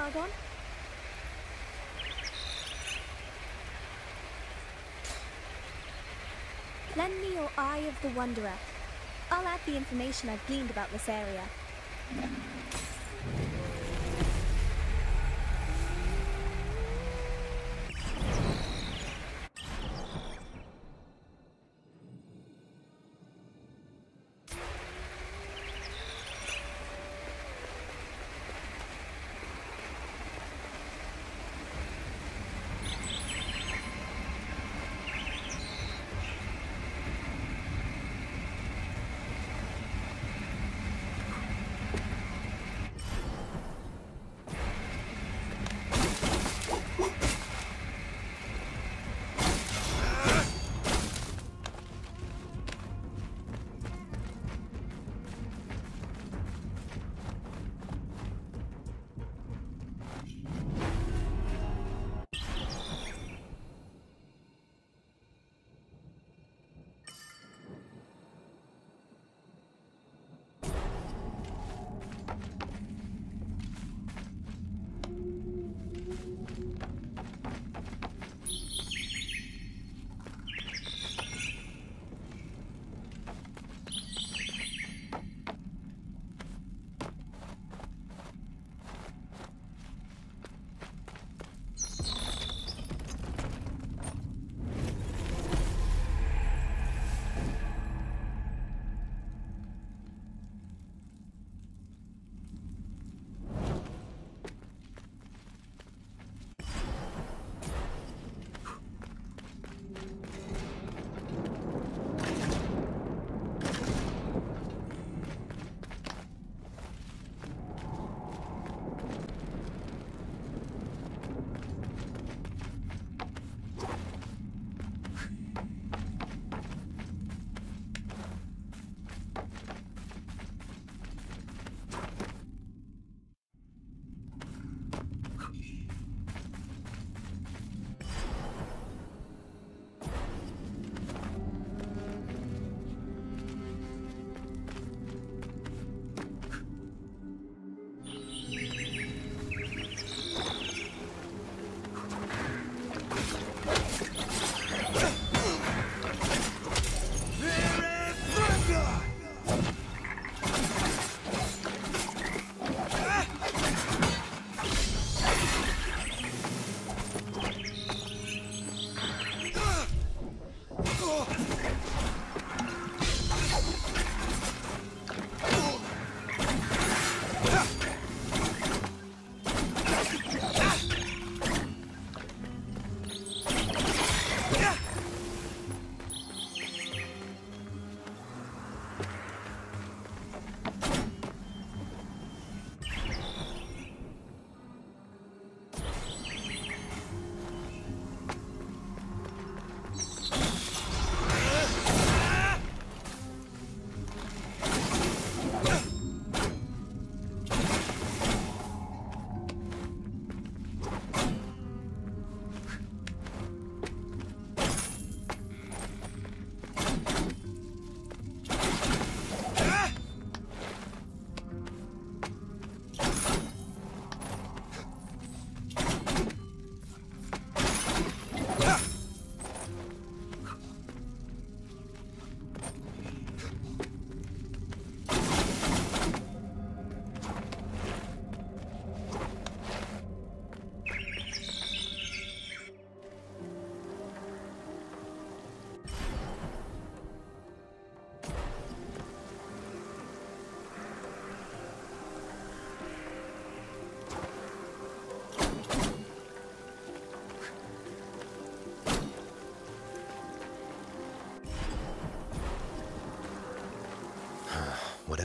Sargon. Lend me your Eye of the Wanderer. I'll add the information I've gleaned about this area.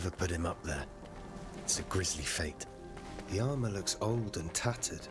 Whatever put him up there. It's a grisly fate. The armor looks old and tattered.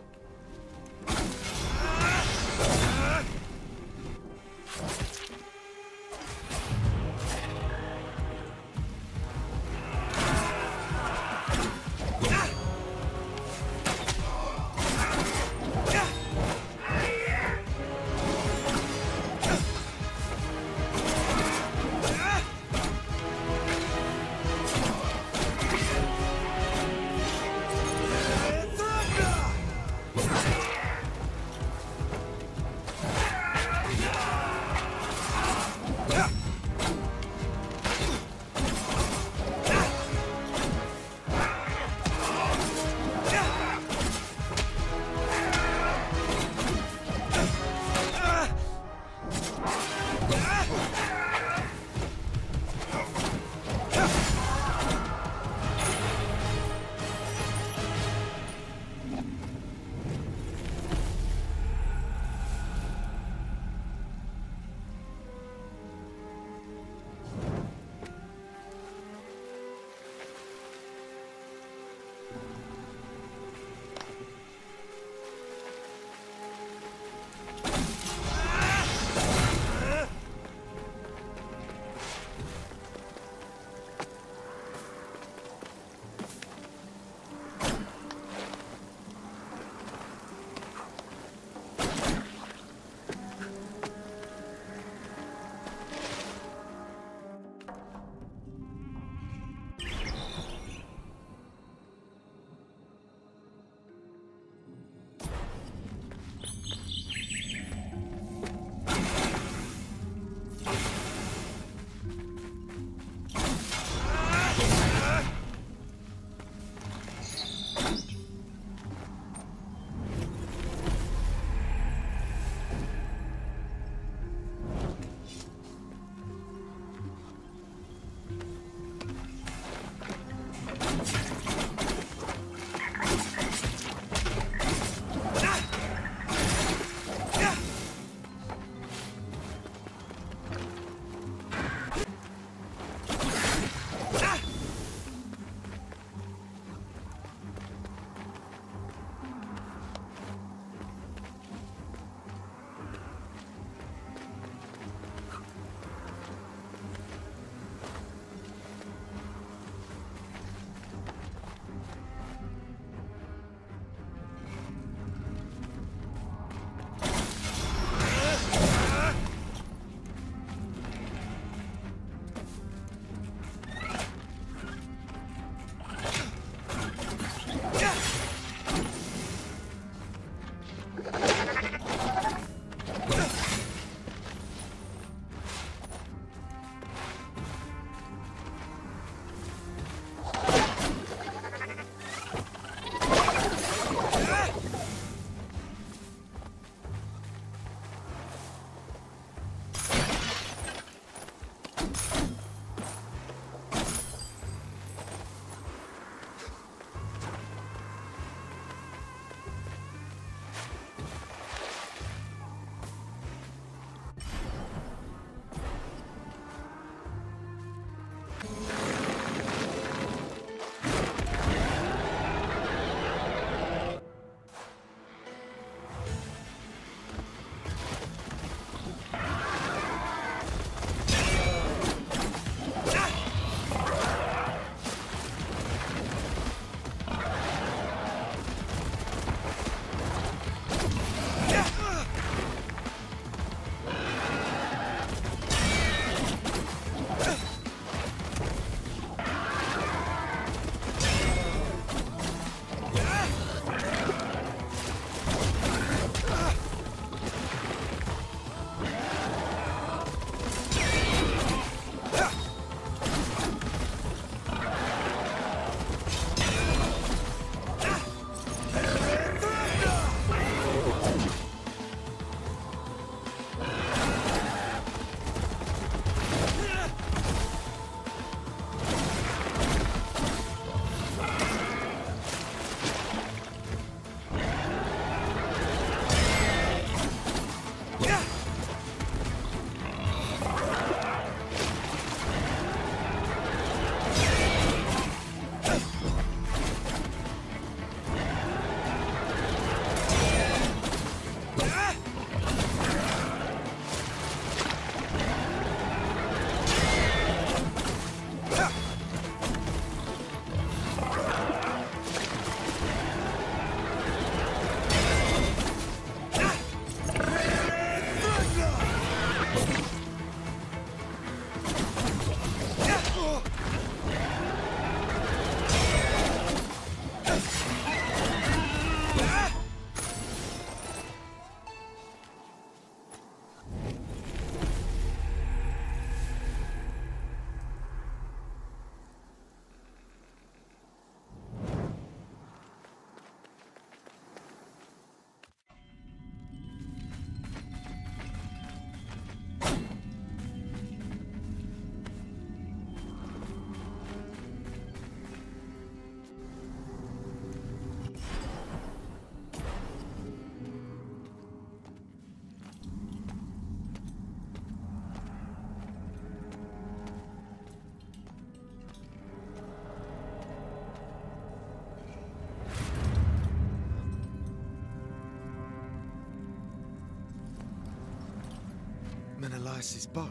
Menelaus' bow.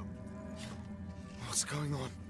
What's going on?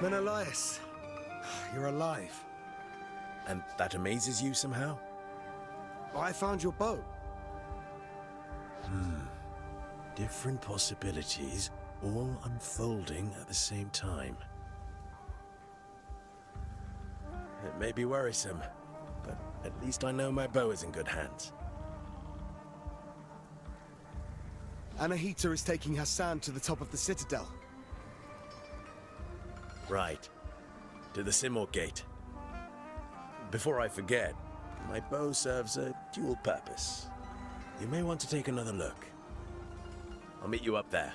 Menelaus, you're alive. And that amazes you somehow? I found your bow. Hmm. Different possibilities, all unfolding at the same time. It may be worrisome, but at least I know my bow is in good hands. Anahita is taking Ghassan to the top of the citadel. Right. To the Simurgh Gate. Before I forget, my bow serves a dual purpose. You may want to take another look. I'll meet you up there.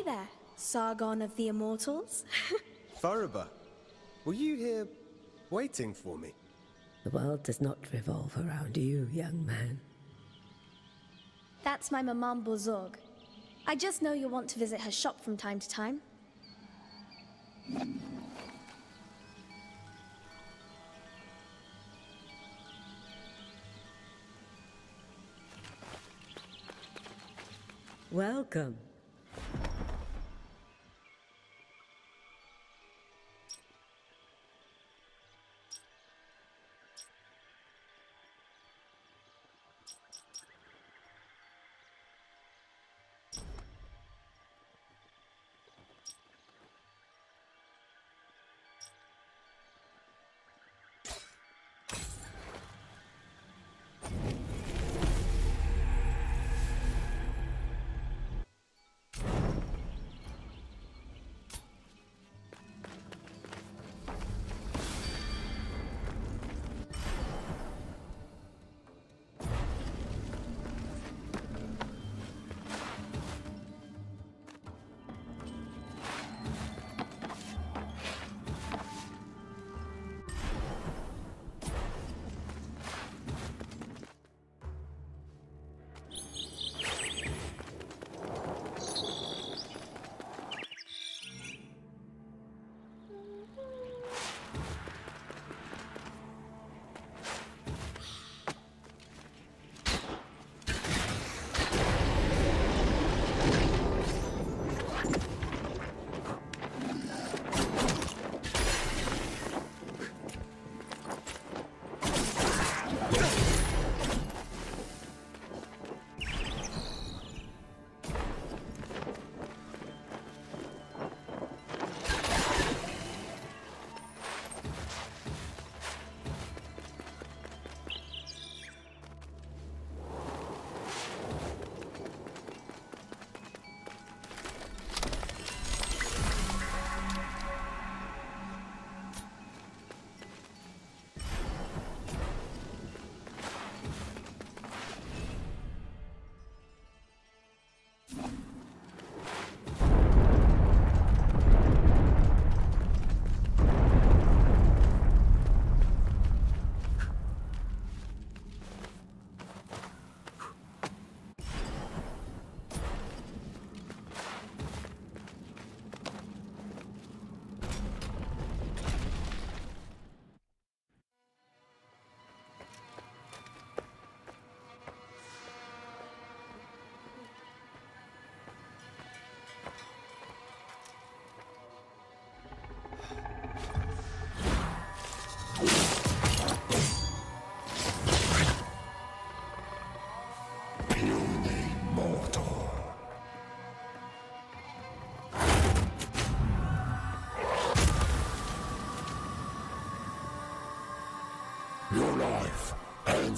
Hey there, Sargon of the Immortals. Thurber, Were you here waiting for me? The world does not revolve around you, young man. That's my Maman Bozorg. I just know you'll want to visit her shop from time to time. Welcome.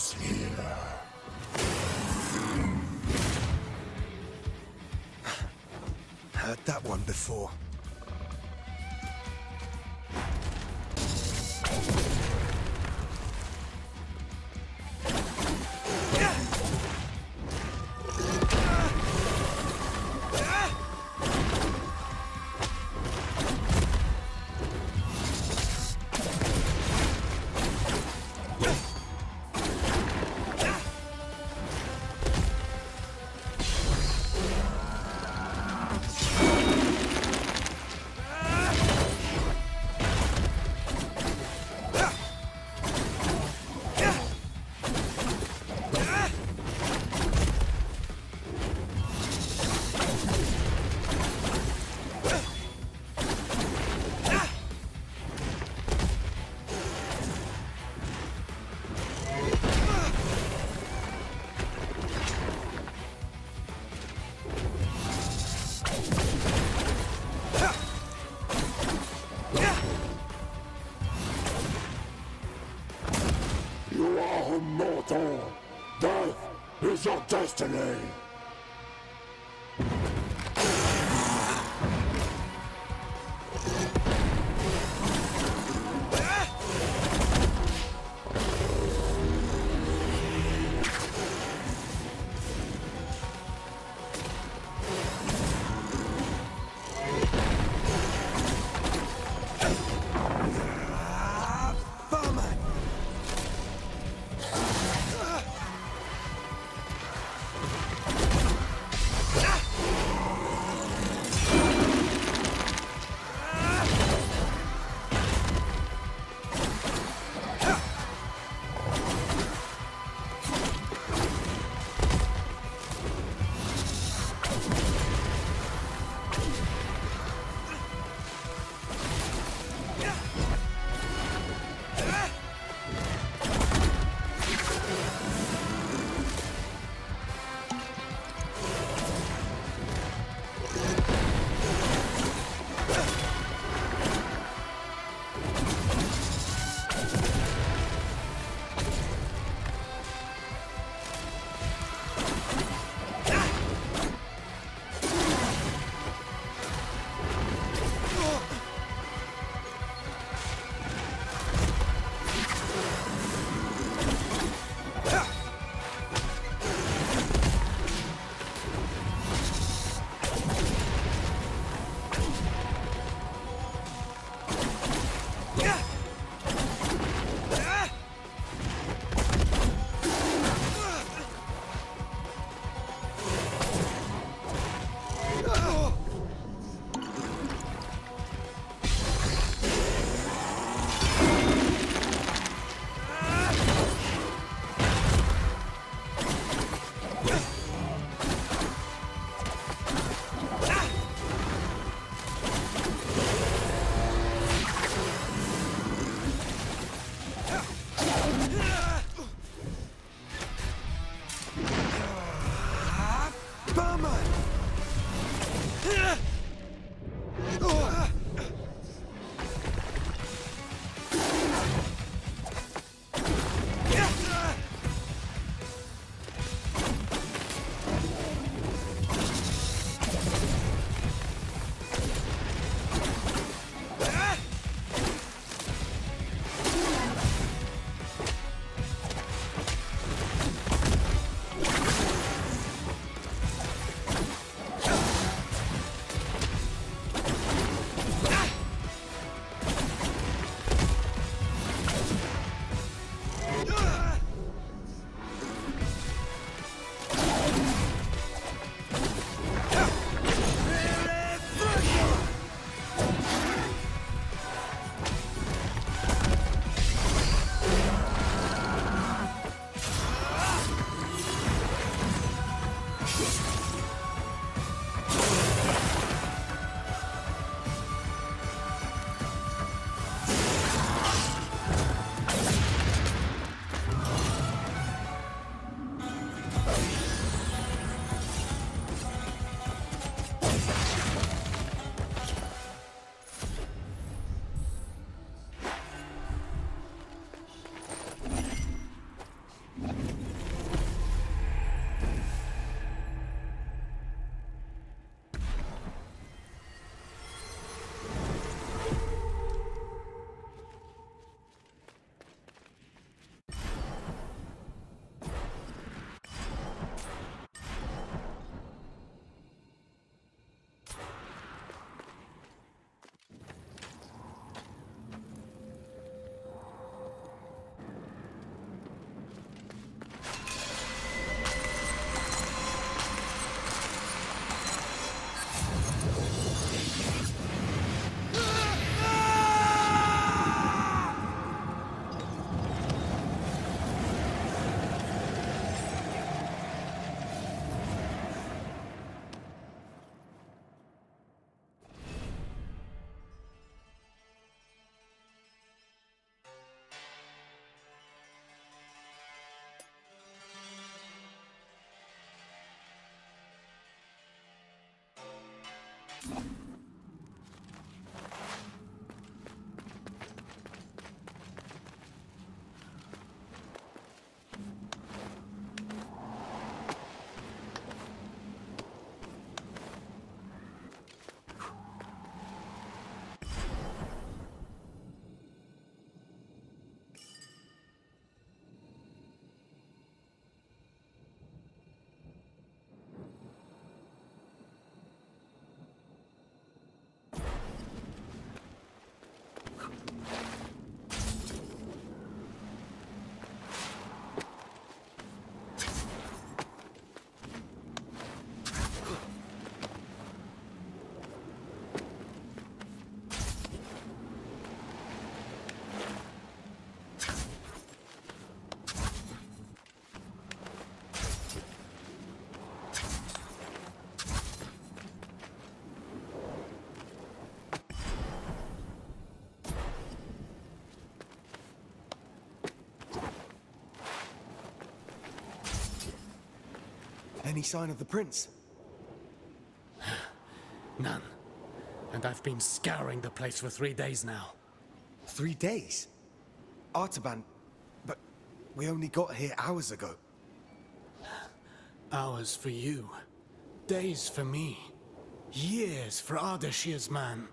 Here. Heard that one before. Any sign of the prince? None. And I've been scouring the place for three days now. Three days? Artaban... But we only got here hours ago. Hours for you. Days for me. Years for Ardashir's man.